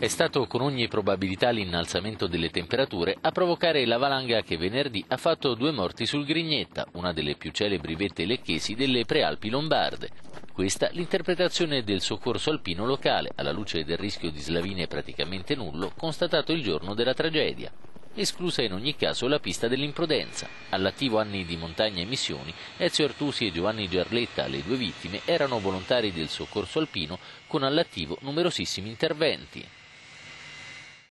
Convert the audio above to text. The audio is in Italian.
È stato con ogni probabilità l'innalzamento delle temperature a provocare la valanga che venerdì ha fatto due morti sul Grignetta, una delle più celebri vette lecchesi delle prealpi lombarde. Questa l'interpretazione del soccorso alpino locale, alla luce del rischio di slavine praticamente nullo, constatato il giorno della tragedia esclusa in ogni caso la pista dell'imprudenza. All'attivo anni di montagna e missioni, Ezio Artusi e Giovanni Giarletta, le due vittime, erano volontari del soccorso alpino con all'attivo numerosissimi interventi.